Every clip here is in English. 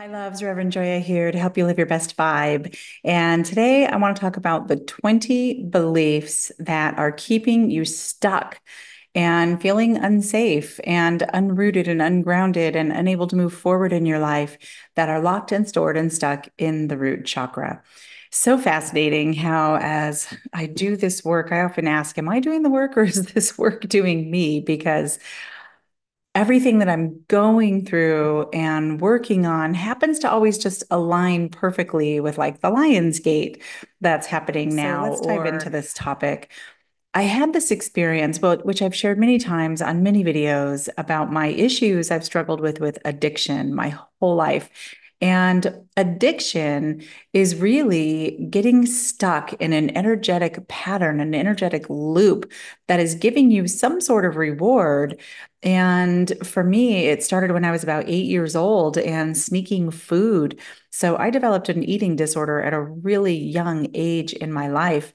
Hi, loves. Reverend Joya here to help you live your best vibe. And today I want to talk about the 20 beliefs that are keeping you stuck and feeling unsafe and unrooted and ungrounded and unable to move forward in your life that are locked and stored and stuck in the root chakra. So fascinating how, as I do this work, I often ask, Am I doing the work or is this work doing me? Because everything that I'm going through and working on happens to always just align perfectly with like the Lion's Gate that's happening now. So let's dive or... into this topic. I had this experience, which I've shared many times on many videos about my issues I've struggled with with addiction my whole life. And addiction is really getting stuck in an energetic pattern, an energetic loop that is giving you some sort of reward. And for me, it started when I was about eight years old and sneaking food. So I developed an eating disorder at a really young age in my life.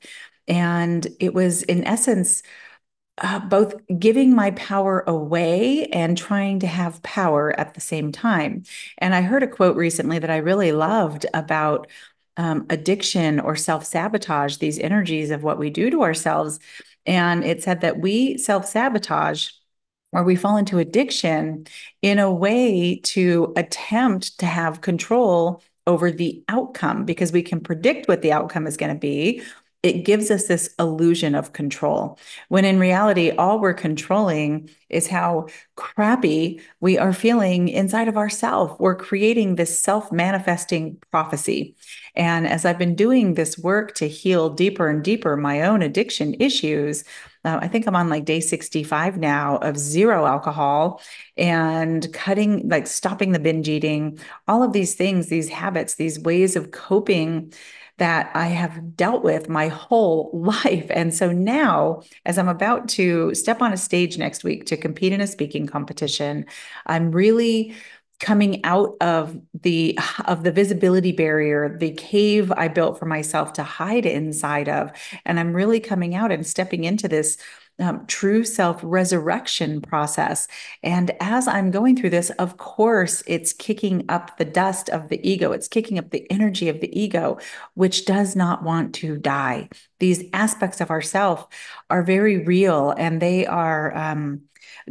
And it was, in essence, uh, both giving my power away and trying to have power at the same time. And I heard a quote recently that I really loved about um, addiction or self sabotage, these energies of what we do to ourselves. And it said that we self sabotage or we fall into addiction in a way to attempt to have control over the outcome because we can predict what the outcome is going to be it gives us this illusion of control. When in reality, all we're controlling is how crappy we are feeling inside of ourselves. We're creating this self manifesting prophecy. And as I've been doing this work to heal deeper and deeper my own addiction issues, uh, I think I'm on like day 65 now of zero alcohol and cutting, like stopping the binge eating, all of these things, these habits, these ways of coping that I have dealt with my whole life. And so now, as I'm about to step on a stage next week to compete in a speaking competition, I'm really coming out of the of the visibility barrier the cave i built for myself to hide inside of and i'm really coming out and stepping into this um, true self resurrection process. And as I'm going through this, of course, it's kicking up the dust of the ego, it's kicking up the energy of the ego, which does not want to die. These aspects of ourself are very real and they are. Um,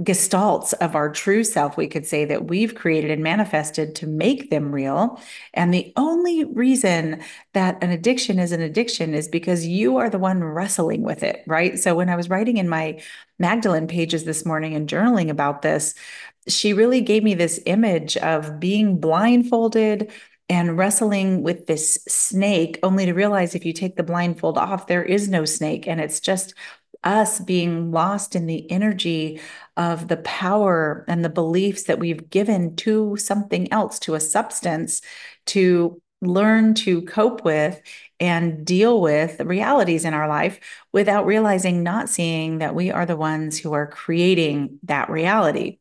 gestalts of our true self, we could say that we've created and manifested to make them real. And the only reason that an addiction is an addiction is because you are the one wrestling with it, right? So when I was writing in my Magdalene pages this morning and journaling about this, she really gave me this image of being blindfolded and wrestling with this snake, only to realize if you take the blindfold off, there is no snake. And it's just us being lost in the energy of the power and the beliefs that we've given to something else, to a substance, to learn to cope with and deal with the realities in our life without realizing, not seeing that we are the ones who are creating that reality.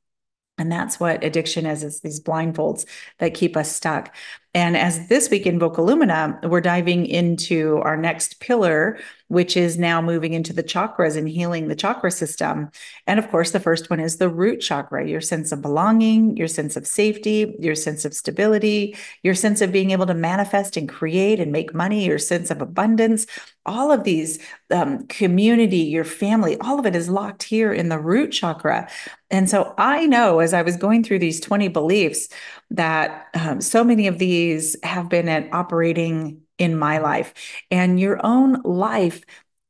And that's what addiction is, is these blindfolds that keep us stuck. And as this week in Vocalumina, we're diving into our next pillar, which is now moving into the chakras and healing the chakra system. And of course, the first one is the root chakra, your sense of belonging, your sense of safety, your sense of stability, your sense of being able to manifest and create and make money, your sense of abundance. All of these um, community, your family, all of it is locked here in the root chakra. And so I know as I was going through these 20 beliefs that um, so many of these have been at operating in my life. And your own life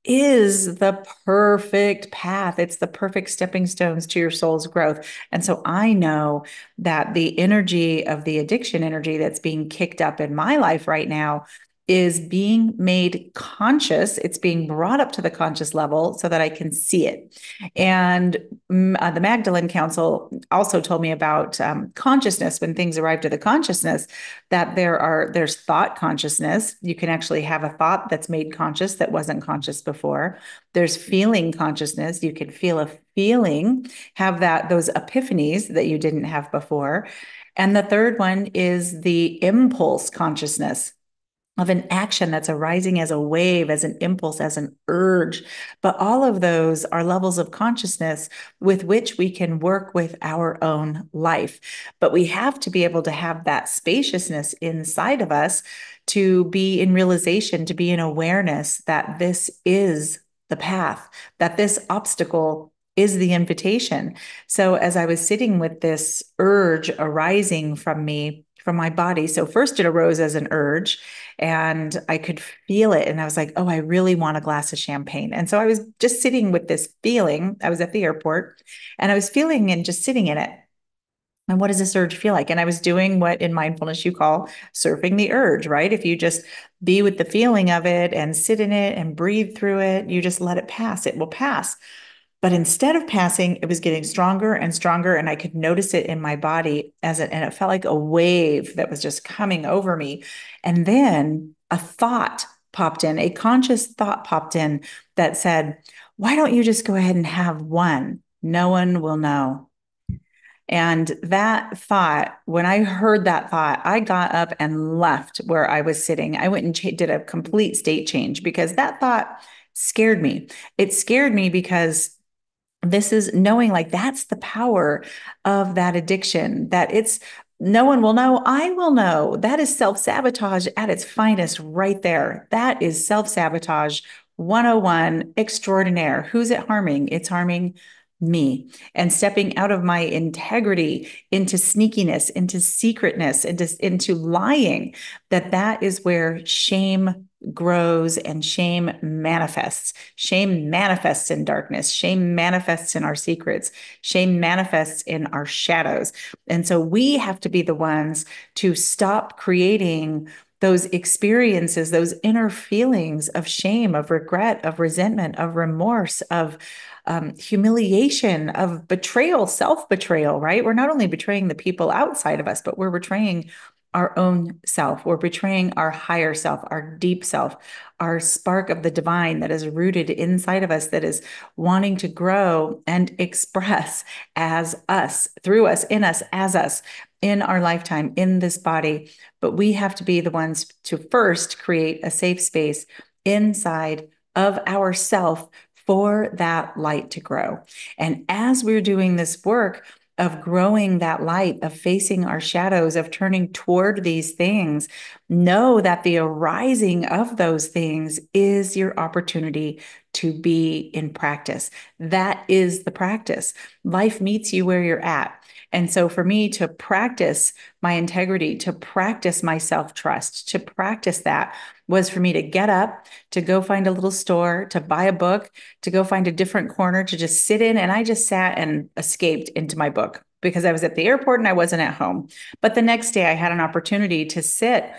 is the perfect path. It's the perfect stepping stones to your soul's growth. And so I know that the energy of the addiction energy that's being kicked up in my life right now is being made conscious. It's being brought up to the conscious level so that I can see it. And mm, uh, the Magdalene Council also told me about um, consciousness when things arrive to the consciousness that there are there's thought consciousness. You can actually have a thought that's made conscious that wasn't conscious before. There's feeling consciousness. You can feel a feeling, have that those epiphanies that you didn't have before. And the third one is the impulse consciousness of an action that's arising as a wave, as an impulse, as an urge. But all of those are levels of consciousness with which we can work with our own life. But we have to be able to have that spaciousness inside of us to be in realization, to be in awareness that this is the path, that this obstacle is the invitation. So as I was sitting with this urge arising from me, from my body. So first it arose as an urge and I could feel it. And I was like, oh, I really want a glass of champagne. And so I was just sitting with this feeling. I was at the airport and I was feeling and just sitting in it. And what does this urge feel like? And I was doing what in mindfulness you call surfing the urge, right? If you just be with the feeling of it and sit in it and breathe through it, you just let it pass, it will pass. But instead of passing, it was getting stronger and stronger. And I could notice it in my body as it, and it felt like a wave that was just coming over me. And then a thought popped in, a conscious thought popped in that said, Why don't you just go ahead and have one? No one will know. And that thought, when I heard that thought, I got up and left where I was sitting. I went and did a complete state change because that thought scared me. It scared me because this is knowing like that's the power of that addiction that it's no one will know i will know. That is self-sabotage at its finest right there. That is self-sabotage 101 extraordinaire. Who's it harming? It's harming me. And stepping out of my integrity into sneakiness into secretness into into lying that that is where shame grows and shame manifests. Shame manifests in darkness. Shame manifests in our secrets. Shame manifests in our shadows. And so we have to be the ones to stop creating those experiences, those inner feelings of shame, of regret, of resentment, of remorse, of um, humiliation, of betrayal, self betrayal, right? We're not only betraying the people outside of us, but we're betraying our own self. We're betraying our higher self, our deep self, our spark of the divine that is rooted inside of us, that is wanting to grow and express as us, through us, in us, as us, in our lifetime, in this body. But we have to be the ones to first create a safe space inside of ourself for that light to grow. And as we're doing this work, of growing that light, of facing our shadows, of turning toward these things, know that the arising of those things is your opportunity to be in practice. That is the practice. Life meets you where you're at. And so for me to practice my integrity, to practice my self trust, to practice that was for me to get up, to go find a little store, to buy a book, to go find a different corner to just sit in. And I just sat and escaped into my book because I was at the airport and I wasn't at home. But the next day I had an opportunity to sit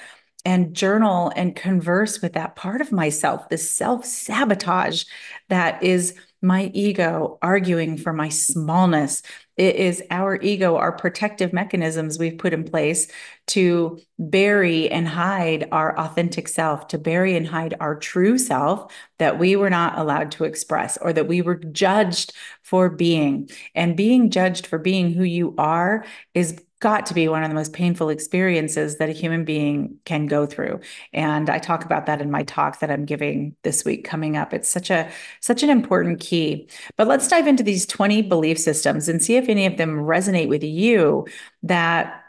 and journal and converse with that part of myself, this self sabotage that is my ego arguing for my smallness. It is our ego, our protective mechanisms we've put in place to bury and hide our authentic self, to bury and hide our true self that we were not allowed to express or that we were judged for being. And being judged for being who you are is got to be one of the most painful experiences that a human being can go through. And i talk about that in my talk that i'm giving this week coming up. It's such a such an important key. But let's dive into these 20 belief systems and see if any of them resonate with you that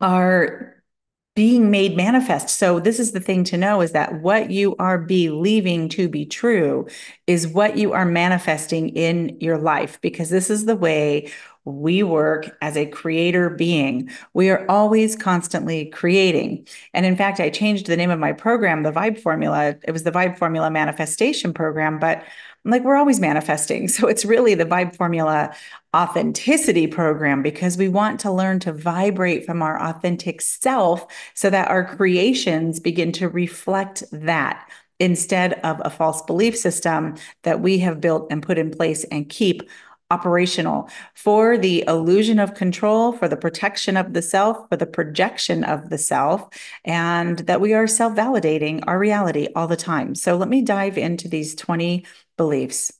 are being made manifest. So this is the thing to know is that what you are believing to be true is what you are manifesting in your life because this is the way we work as a creator being. We are always constantly creating. And in fact, I changed the name of my program, the Vibe Formula. It was the Vibe Formula Manifestation Program, but like, we're always manifesting. So it's really the Vibe Formula Authenticity Program because we want to learn to vibrate from our authentic self so that our creations begin to reflect that instead of a false belief system that we have built and put in place and keep operational for the illusion of control, for the protection of the self, for the projection of the self, and that we are self validating our reality all the time. So let me dive into these 20 beliefs.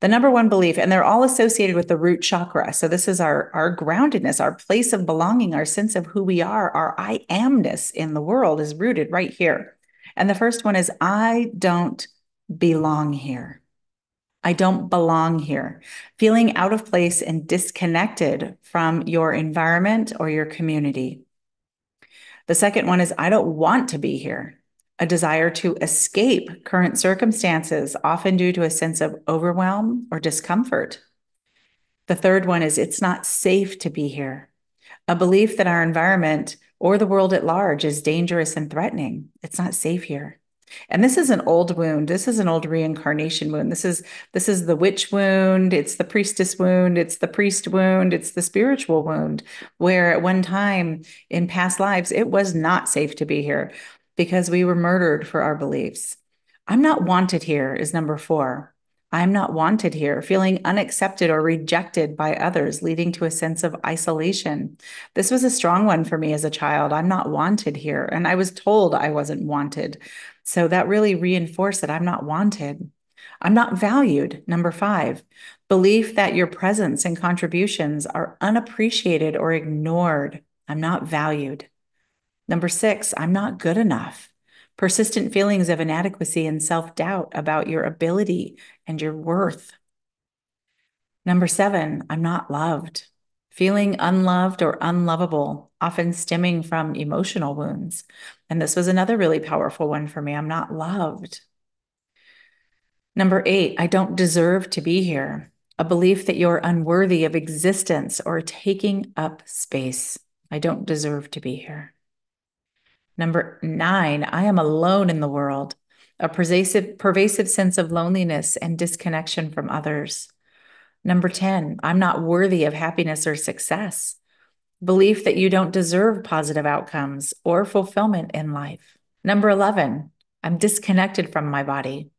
The number one belief, and they're all associated with the root chakra. So this is our, our groundedness, our place of belonging, our sense of who we are, our I amness in the world is rooted right here. And the first one is I don't belong here. I don't belong here. Feeling out of place and disconnected from your environment or your community. The second one is I don't want to be here. A desire to escape current circumstances, often due to a sense of overwhelm or discomfort. The third one is it's not safe to be here. A belief that our environment or the world at large is dangerous and threatening. It's not safe here. And this is an old wound. This is an old reincarnation wound. This is this is the witch wound, it's the priestess wound, it's the priest wound, it's the spiritual wound where at one time in past lives it was not safe to be here because we were murdered for our beliefs. I'm not wanted here is number 4. I'm not wanted here, feeling unaccepted or rejected by others, leading to a sense of isolation. This was a strong one for me as a child. I'm not wanted here. And I was told I wasn't wanted. So that really reinforced that I'm not wanted. I'm not valued. Number five, belief that your presence and contributions are unappreciated or ignored. I'm not valued. Number six, I'm not good enough persistent feelings of inadequacy and self doubt about your ability and your worth. Number seven, I'm not loved. Feeling unloved or unlovable, often stemming from emotional wounds. And this was another really powerful one for me. I'm not loved. Number eight, I don't deserve to be here. A belief that you're unworthy of existence or taking up space. I don't deserve to be here. Number nine, I am alone in the world, a pervasive, pervasive sense of loneliness and disconnection from others. Number 10, I'm not worthy of happiness or success, belief that you don't deserve positive outcomes or fulfillment in life. Number 11, I'm disconnected from my body,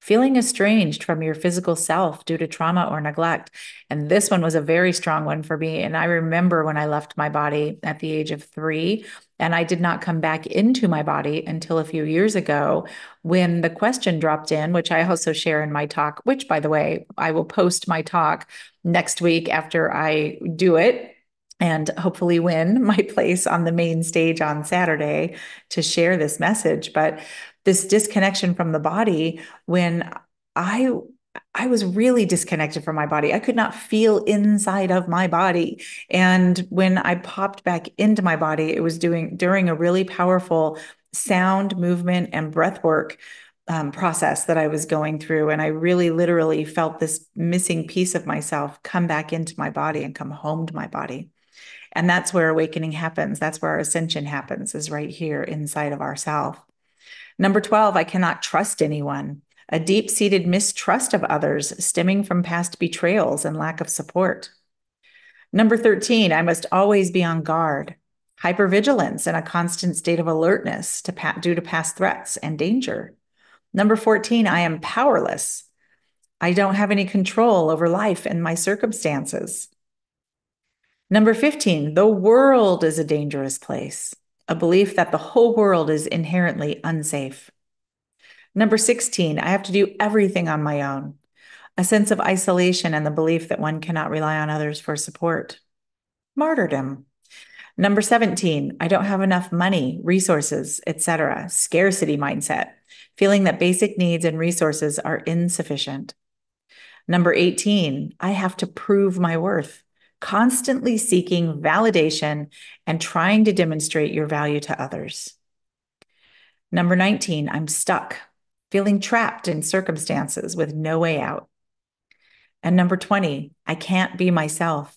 feeling estranged from your physical self due to trauma or neglect. And this one was a very strong one for me. And I remember when I left my body at the age of three, and I did not come back into my body until a few years ago when the question dropped in, which I also share in my talk, which, by the way, I will post my talk next week after I do it and hopefully win my place on the main stage on Saturday to share this message. But this disconnection from the body when I I was really disconnected from my body. I could not feel inside of my body. And when I popped back into my body, it was doing during a really powerful sound, movement, and breath work um, process that I was going through. And I really literally felt this missing piece of myself come back into my body and come home to my body. And that's where awakening happens. That's where our ascension happens, is right here inside of ourself. Number 12, I cannot trust anyone. A deep seated mistrust of others stemming from past betrayals and lack of support. Number 13, I must always be on guard. Hypervigilance and a constant state of alertness to pa- due to past threats and danger. Number 14, I am powerless. I don't have any control over life and my circumstances. Number 15, the world is a dangerous place a belief that the whole world is inherently unsafe. Number 16, I have to do everything on my own, a sense of isolation and the belief that one cannot rely on others for support. Martyrdom. Number 17, I don't have enough money, resources, etc. Scarcity mindset, feeling that basic needs and resources are insufficient. Number 18, I have to prove my worth constantly seeking validation and trying to demonstrate your value to others. Number 19, I'm stuck, feeling trapped in circumstances with no way out. And number 20, I can't be myself,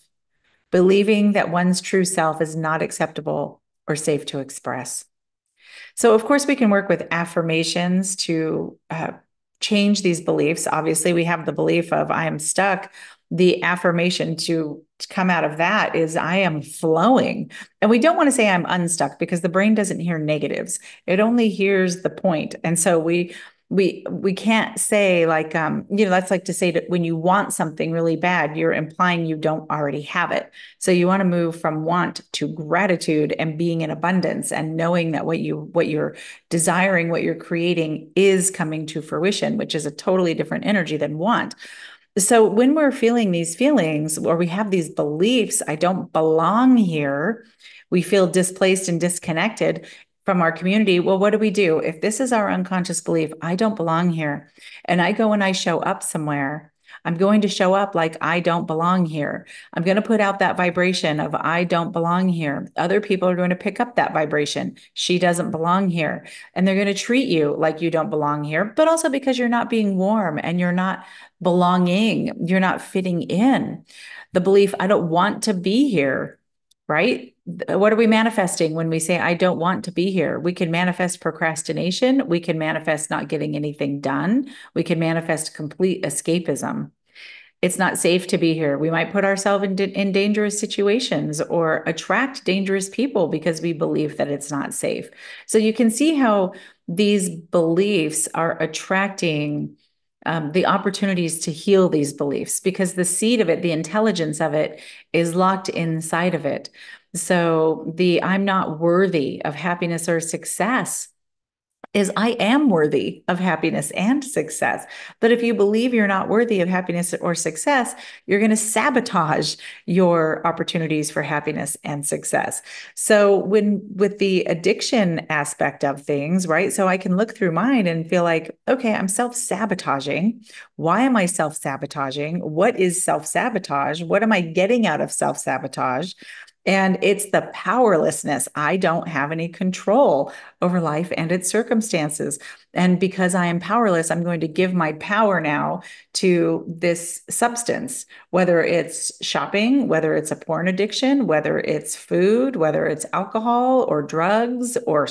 believing that one's true self is not acceptable or safe to express. So, of course, we can work with affirmations to uh, change these beliefs. Obviously, we have the belief of I am stuck the affirmation to, to come out of that is I am flowing. And we don't want to say I'm unstuck because the brain doesn't hear negatives. It only hears the point. And so we we we can't say like um you know that's like to say that when you want something really bad you're implying you don't already have it. So you want to move from want to gratitude and being in abundance and knowing that what you what you're desiring what you're creating is coming to fruition which is a totally different energy than want. So when we're feeling these feelings or we have these beliefs, I don't belong here, we feel displaced and disconnected from our community. Well, what do we do? If this is our unconscious belief, I don't belong here, and I go and I show up somewhere, I'm going to show up like I don't belong here. I'm going to put out that vibration of I don't belong here. Other people are going to pick up that vibration. She doesn't belong here. And they're going to treat you like you don't belong here, but also because you're not being warm and you're not belonging, you're not fitting in. The belief, I don't want to be here, right? What are we manifesting when we say i don't want to be here we can manifest procrastination. We can manifest not getting anything done. We can manifest complete escapism. It's not safe to be here. We might put ourselves in, in dangerous situations or attract dangerous people because we believe that it's not safe. So you can see how these beliefs are attracting um, the opportunities to heal these beliefs because the seed of it, the intelligence of it, is locked inside of it. So the I'm not worthy of happiness or success is I am worthy of happiness and success. But if you believe you're not worthy of happiness or success, you're going to sabotage your opportunities for happiness and success. So when with the addiction aspect of things, right? So I can look through mine and feel like, okay, I'm self-sabotaging. Why am I self-sabotaging? What is self-sabotage? What am I getting out of self-sabotage? And it's the powerlessness. I don't have any control over life and its circumstances. And because I am powerless, I'm going to give my power now to this substance, whether it's shopping, whether it's a porn addiction, whether it's food, whether it's alcohol or drugs or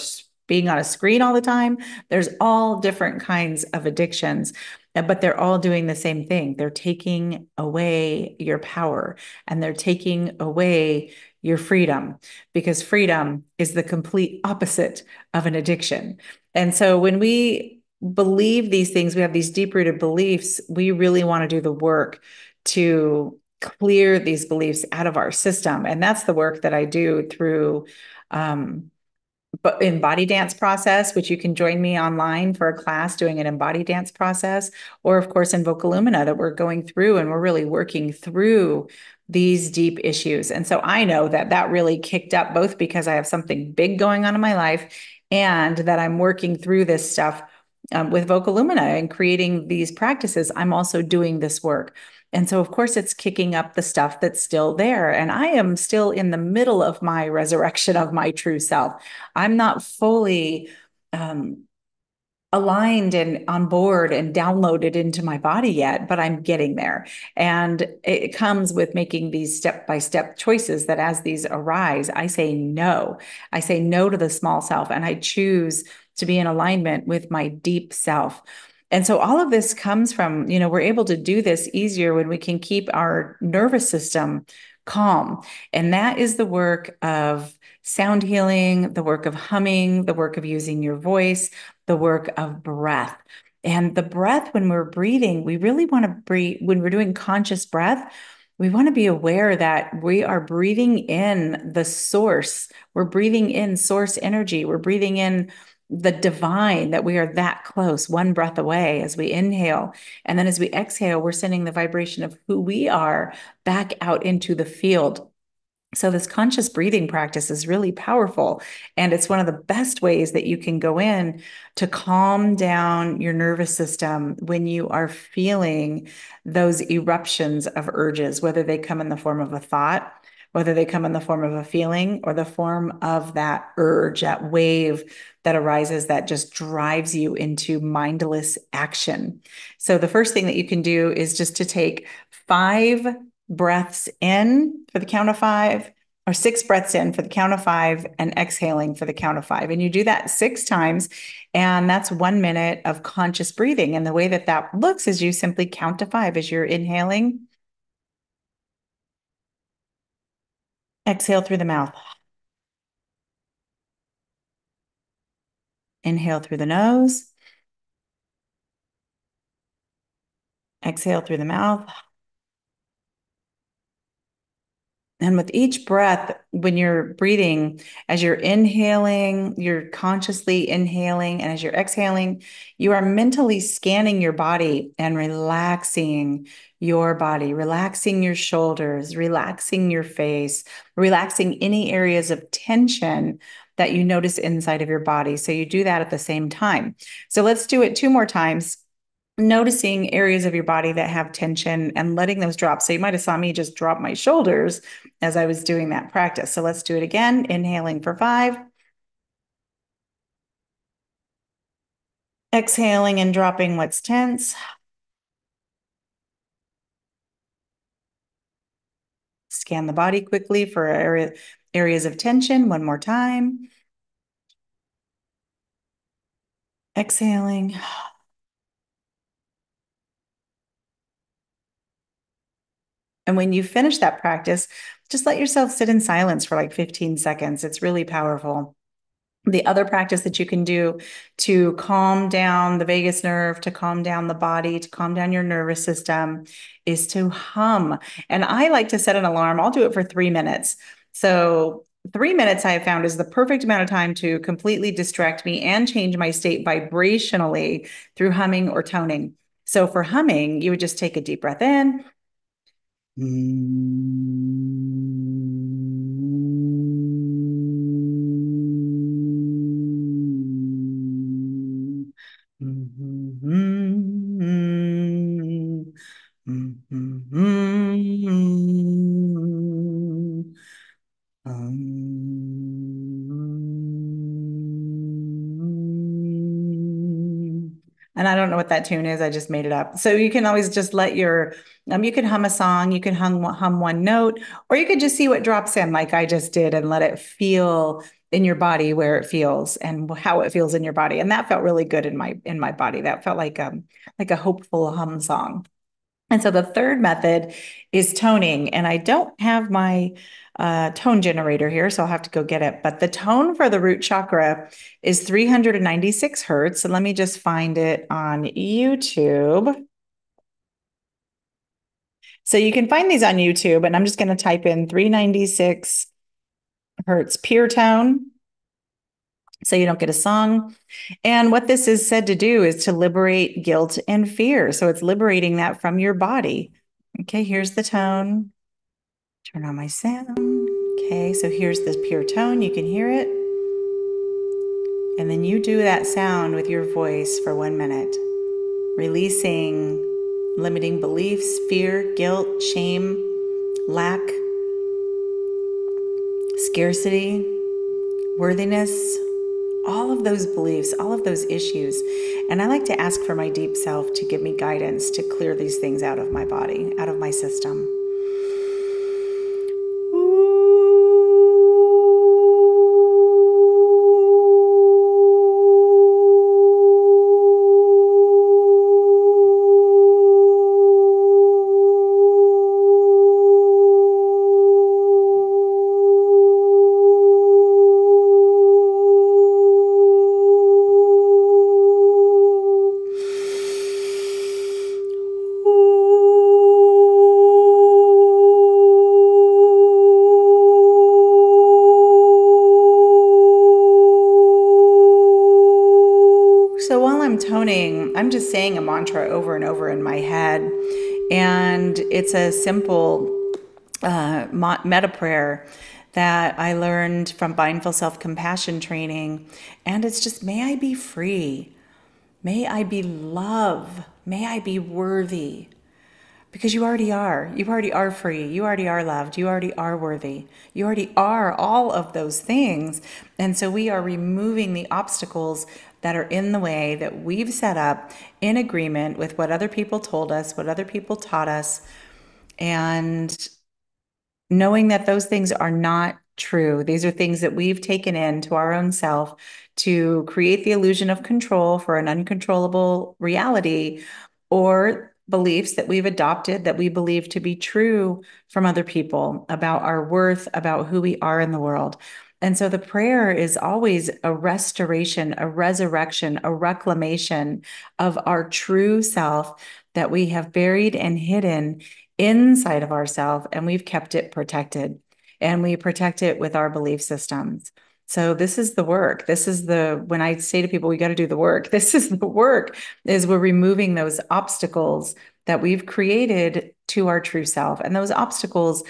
being on a screen all the time. There's all different kinds of addictions uh, but they're all doing the same thing. They're taking away your power and they're taking away your freedom because freedom is the complete opposite of an addiction. And so when we believe these things, we have these deep rooted beliefs, we really want to do the work to clear these beliefs out of our system. And that's the work that I do through um, but embody dance process, which you can join me online for a class doing an embody dance process, or of course in Vocalumina that we're going through and we're really working through these deep issues. And so I know that that really kicked up both because I have something big going on in my life and that I'm working through this stuff um, with Vocalumina and creating these practices. I'm also doing this work. And so, of course, it's kicking up the stuff that's still there. And I am still in the middle of my resurrection of my true self. I'm not fully um, aligned and on board and downloaded into my body yet, but I'm getting there. And it comes with making these step by step choices that as these arise, I say no. I say no to the small self and I choose to be in alignment with my deep self. And so all of this comes from, you know, we're able to do this easier when we can keep our nervous system calm. And that is the work of sound healing, the work of humming, the work of using your voice, the work of breath. And the breath, when we're breathing, we really want to breathe, when we're doing conscious breath, we want to be aware that we are breathing in the source. We're breathing in source energy. We're breathing in the divine, that we are that close, one breath away as we inhale. And then as we exhale, we're sending the vibration of who we are back out into the field. So, this conscious breathing practice is really powerful. And it's one of the best ways that you can go in to calm down your nervous system when you are feeling those eruptions of urges, whether they come in the form of a thought, whether they come in the form of a feeling or the form of that urge, that wave that arises that just drives you into mindless action. So, the first thing that you can do is just to take five breaths in for the count of five, or six breaths in for the count of five, and exhaling for the count of five. And you do that six times, and that's one minute of conscious breathing. And the way that that looks is you simply count to five as you're inhaling. Exhale through the mouth. Inhale through the nose. Exhale through the mouth. And with each breath, when you're breathing, as you're inhaling, you're consciously inhaling. And as you're exhaling, you are mentally scanning your body and relaxing your body, relaxing your shoulders, relaxing your face, relaxing any areas of tension that you notice inside of your body. So you do that at the same time. So let's do it two more times noticing areas of your body that have tension and letting those drop. So you might have saw me just drop my shoulders as I was doing that practice. So let's do it again. Inhaling for five. Exhaling and dropping what's tense. Scan the body quickly for area, areas of tension. One more time. Exhaling. And when you finish that practice, just let yourself sit in silence for like 15 seconds. It's really powerful. The other practice that you can do to calm down the vagus nerve, to calm down the body, to calm down your nervous system is to hum. And I like to set an alarm. I'll do it for three minutes. So, three minutes I have found is the perfect amount of time to completely distract me and change my state vibrationally through humming or toning. So, for humming, you would just take a deep breath in Mm. And I don't know what that tune is. I just made it up. So you can always just let your, um, you can hum a song, you can hum, hum one note, or you could just see what drops in, like I just did, and let it feel in your body where it feels and how it feels in your body. And that felt really good in my in my body. That felt like um like a hopeful hum song. And so the third method is toning, and I don't have my uh, tone generator here, so I'll have to go get it. But the tone for the root chakra is 396 hertz. So let me just find it on YouTube. So you can find these on YouTube, and I'm just going to type in 396 hertz pure tone. So you don't get a song. And what this is said to do is to liberate guilt and fear. So it's liberating that from your body. Okay, here's the tone. Turn on my sound. Okay, so here's the pure tone. You can hear it. And then you do that sound with your voice for one minute, releasing limiting beliefs, fear, guilt, shame, lack, scarcity, worthiness, all of those beliefs, all of those issues. And I like to ask for my deep self to give me guidance to clear these things out of my body, out of my system. I'm just saying a mantra over and over in my head. And it's a simple uh, metta prayer that I learned from mindful self compassion training. And it's just, may I be free. May I be love. May I be worthy. Because you already are. You already are free. You already are loved. You already are worthy. You already are all of those things. And so we are removing the obstacles that are in the way that we've set up in agreement with what other people told us, what other people taught us, and knowing that those things are not true. These are things that we've taken into our own self to create the illusion of control for an uncontrollable reality or beliefs that we've adopted that we believe to be true from other people about our worth, about who we are in the world. And so the prayer is always a restoration, a resurrection, a reclamation of our true self that we have buried and hidden inside of ourselves, and we've kept it protected. and we protect it with our belief systems. So this is the work. This is the when I say to people we got to do the work. This is the work is we're removing those obstacles that we've created to our true self. And those obstacles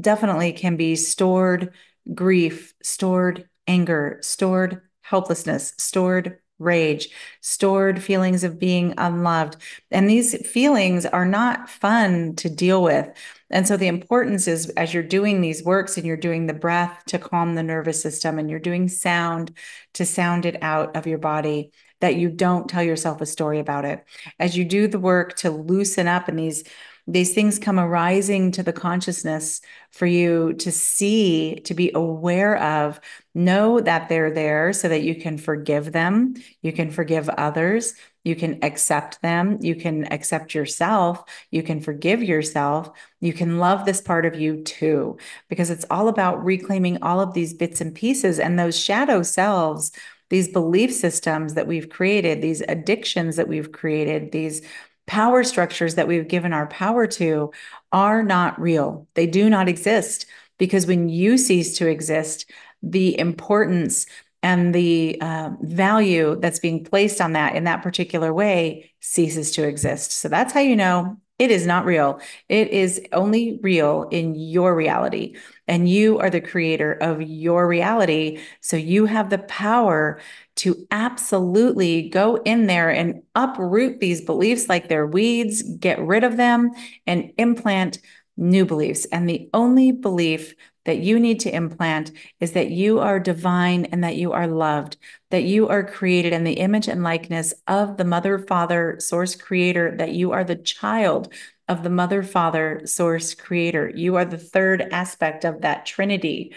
definitely can be stored grief, stored anger, stored helplessness, stored rage, stored feelings of being unloved. And these feelings are not fun to deal with. And so the importance is as you're doing these works and you're doing the breath to calm the nervous system and you're doing sound to sound it out of your body, that you don't tell yourself a story about it. As you do the work to loosen up and these these things come arising to the consciousness for you to see, to be aware of, know that they're there so that you can forgive them, you can forgive others, you can accept them, you can accept yourself, you can forgive yourself, you can love this part of you too, because it's all about reclaiming all of these bits and pieces and those shadow selves these belief systems that we've created, these addictions that we've created, these power structures that we've given our power to are not real. They do not exist because when you cease to exist, the importance and the uh, value that's being placed on that in that particular way ceases to exist. So that's how you know it is not real. It is only real in your reality. And you are the creator of your reality. So you have the power to absolutely go in there and uproot these beliefs like they're weeds, get rid of them, and implant new beliefs. And the only belief that you need to implant is that you are divine and that you are loved, that you are created in the image and likeness of the mother, father, source creator, that you are the child of the mother, father, source creator. You are the third aspect of that trinity.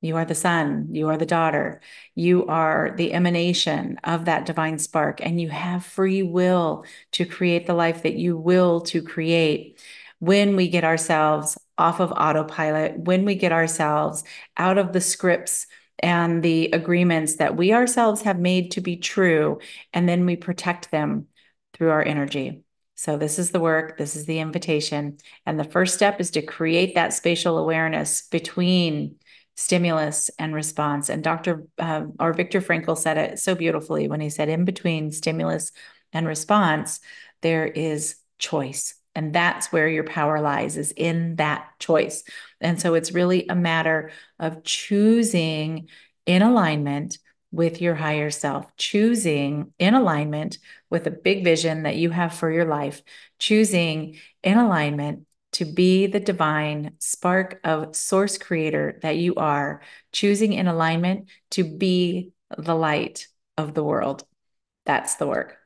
You are the son, you are the daughter, you are the emanation of that divine spark, and you have free will to create the life that you will to create when we get ourselves off of autopilot, when we get ourselves out of the scripts and the agreements that we ourselves have made to be true, and then we protect them through our energy. So, this is the work, this is the invitation. And the first step is to create that spatial awareness between stimulus and response. And Dr. Uh, or Viktor Frankl said it so beautifully when he said, in between stimulus and response, there is choice. And that's where your power lies, is in that choice. And so it's really a matter of choosing in alignment with your higher self, choosing in alignment with a big vision that you have for your life, choosing in alignment to be the divine spark of source creator that you are, choosing in alignment to be the light of the world. That's the work.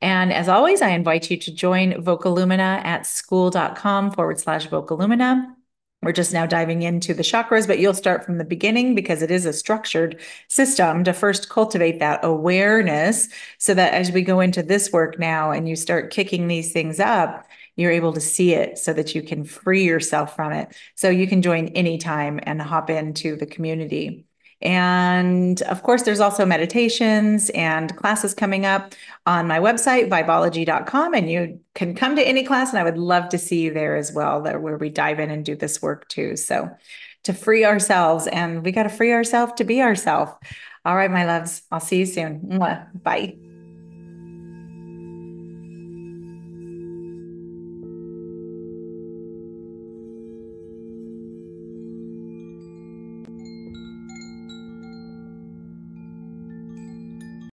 And as always, I invite you to join Vocalumina at skool.com forward slash Vocalumina. We're just now diving into the chakras, but you'll start from the beginning because it is a structured system to first cultivate that awareness so that as we go into this work now and you start kicking these things up, you're able to see it so that you can free yourself from it. So you can join anytime and hop into the community. And of course, there's also meditations and classes coming up on my website, vibologie.com. And you can come to any class, and I would love to see you there as well, where we dive in and do this work too. So to free ourselves, and we got to free ourselves to be ourselves. All right, my loves, I'll see you soon. Bye.